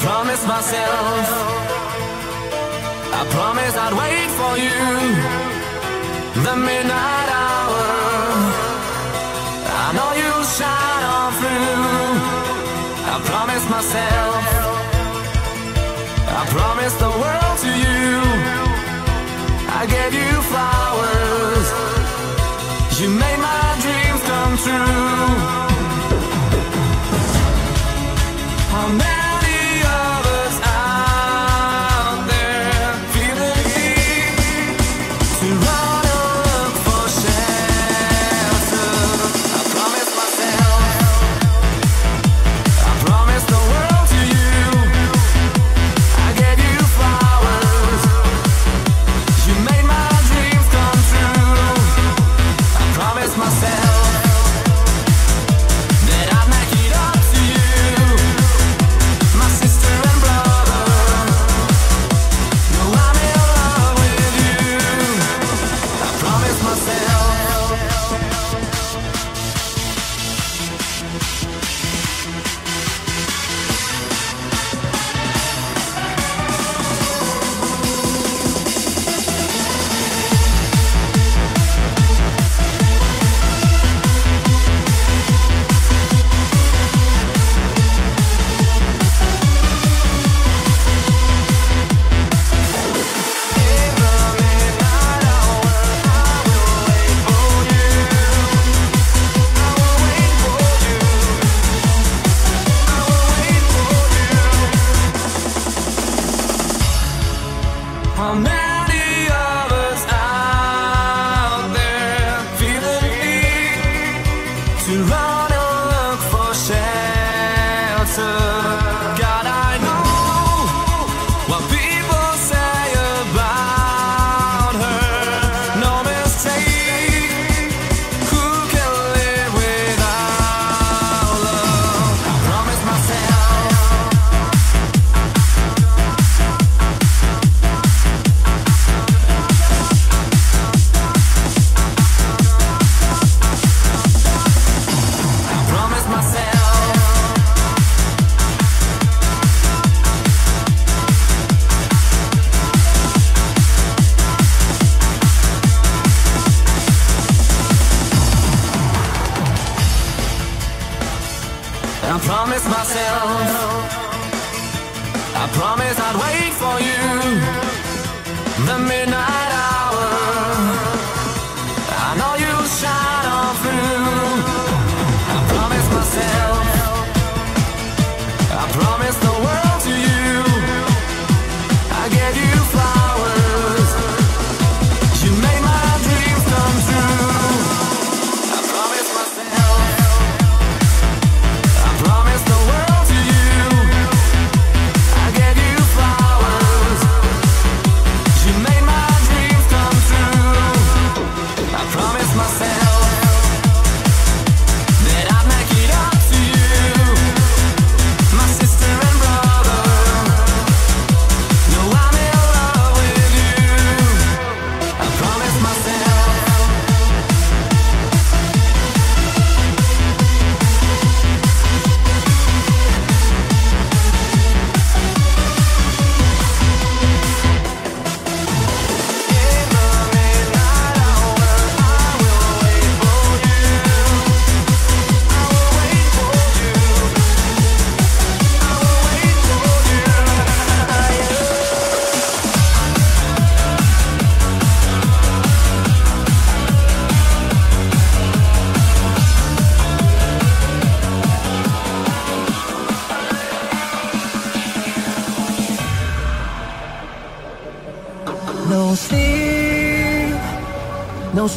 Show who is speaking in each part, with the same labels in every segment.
Speaker 1: promised myself. I promised I'd wait for you. The midnight hour. I know you'll shine on through. I promised myself. I promised the world to you. I gave you flowers. You made my dreams come true.
Speaker 2: I'll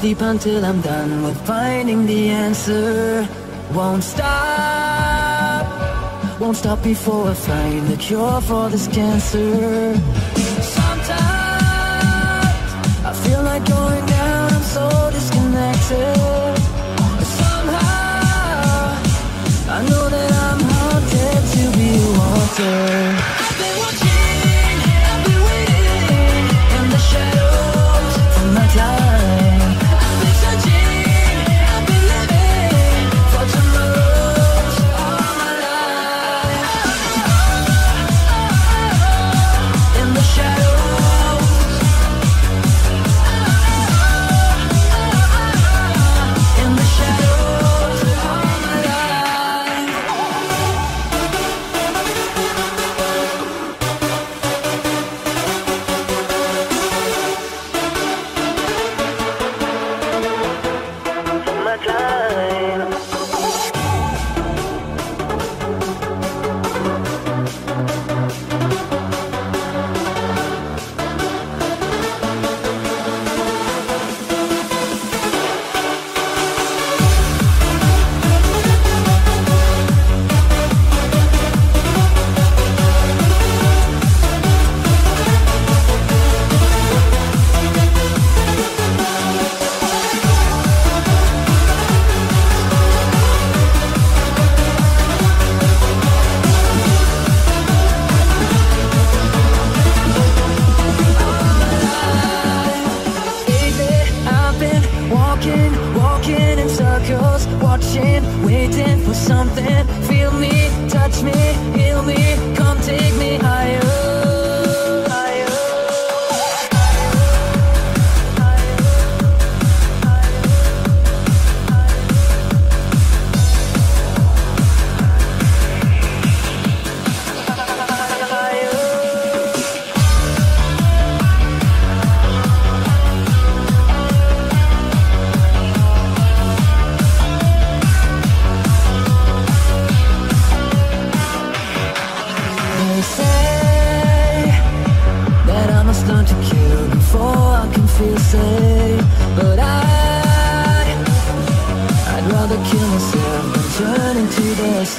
Speaker 2: sleep until I'm done with finding the answer. Won't stop, won't stop before I find the cure for this cancer. Sometimes I feel like going down, I'm so disconnected. But somehow I know that I'm haunted to be wanted.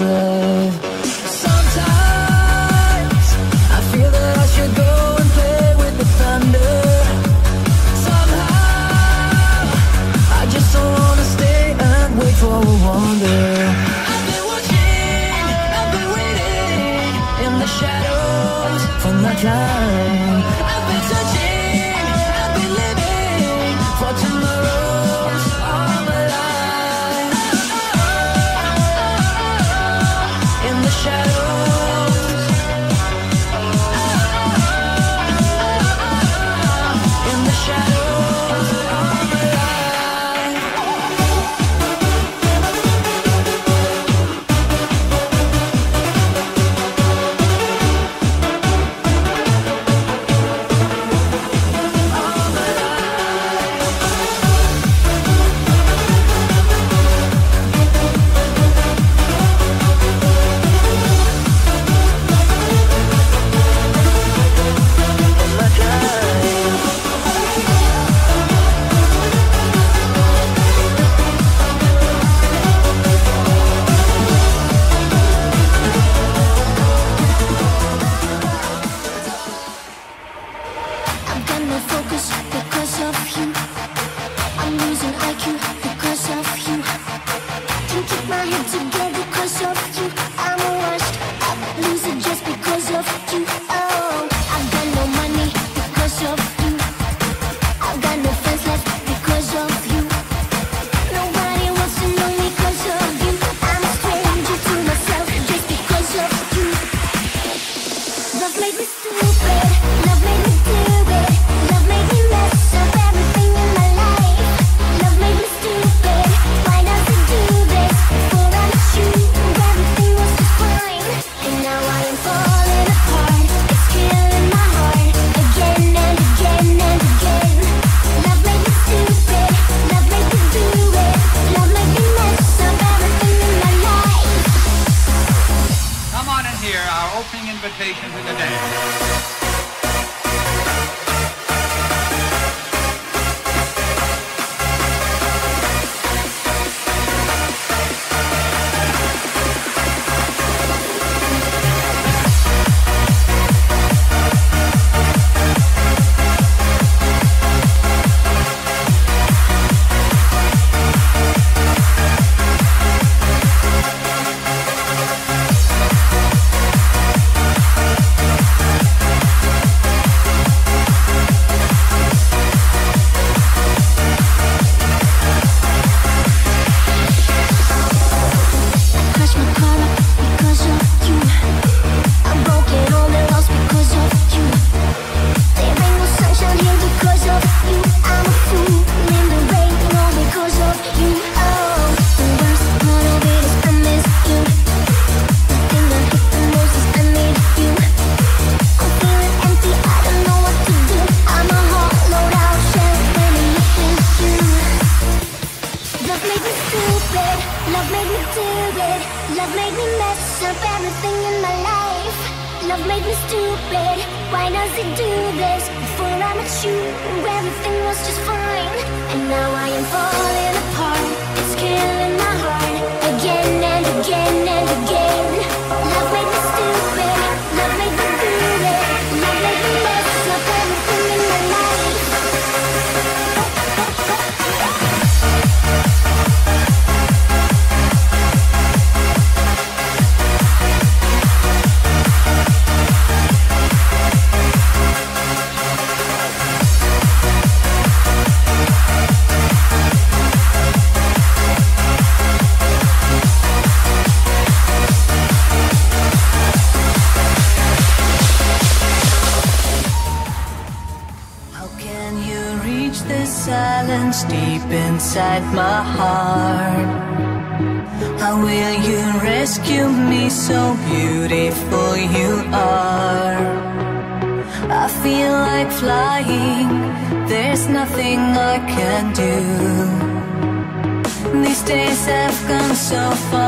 Speaker 3: Their
Speaker 4: invitation to the day.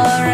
Speaker 5: alright.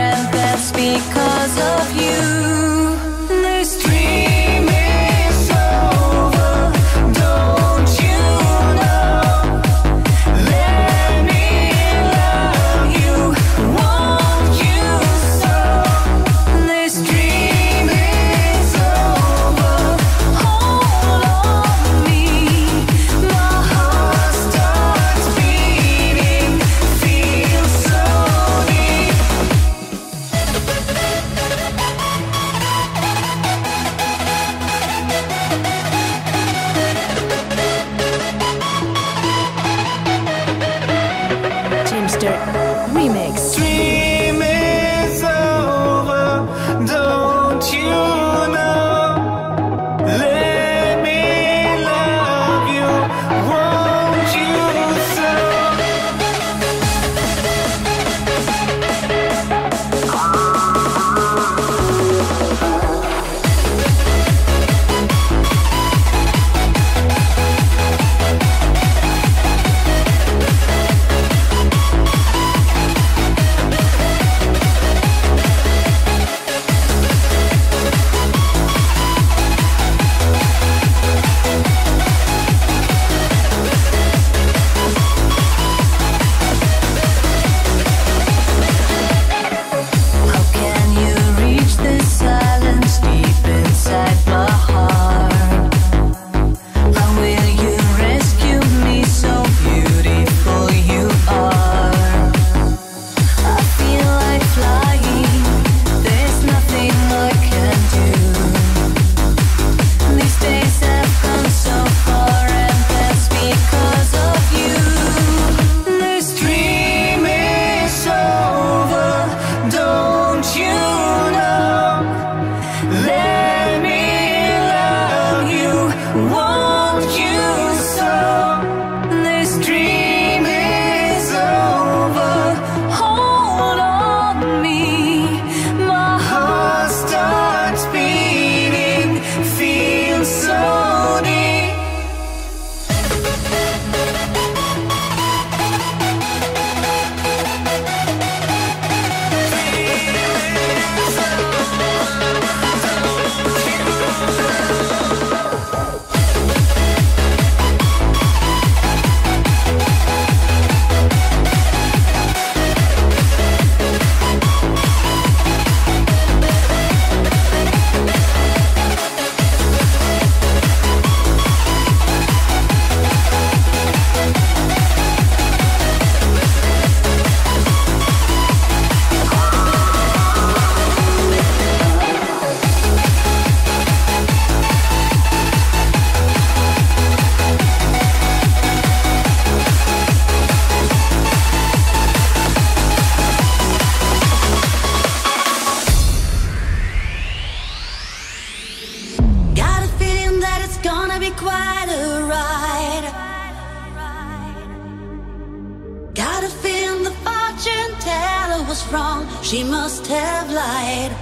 Speaker 5: wrong, she must have lied.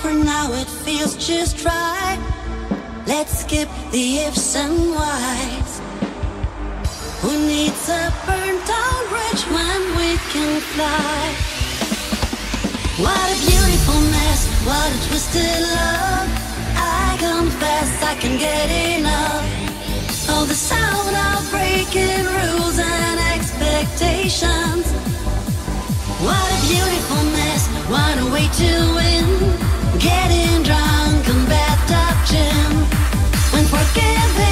Speaker 5: For now it feels just right. Let's skip the ifs and whys. Who needs a burnt down bridge when we can fly? What a beautiful mess, what a twisted love. I confess I can get enough. Oh, the sound of breaking rules and expectations. What a beautiful mess, what a way to win. Getting drunk on bathtub gym. When forgiving.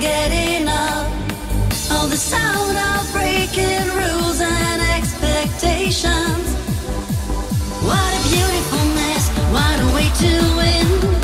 Speaker 5: get enough of the sound of breaking rules and expectations. What a beautiful mess, what a way to win.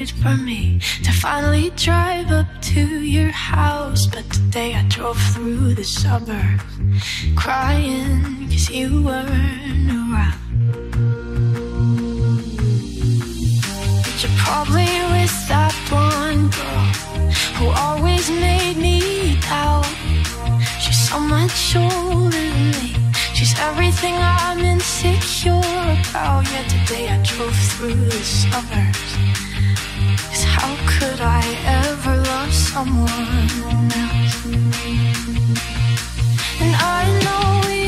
Speaker 5: waited for me to finally drive up to your house. But today I drove through the suburbs crying cause you weren't around. But you're probably with that one girl who always made me doubt. She's so much older than me. She's everything I'm insecure about. Yet today I drove through the suburbs. How could I ever love someone else? And I know.